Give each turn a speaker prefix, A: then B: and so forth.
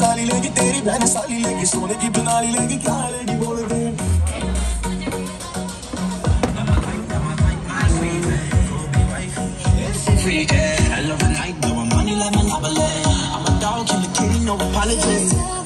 A: काली लेगी तेरी बहन साली लेगी सोने की बनाली लेगी क्या लेगी बोल दे Free, yeah. I love the night, blowing money like Monopoly. I'm a dog, kill a kitty, no apologies.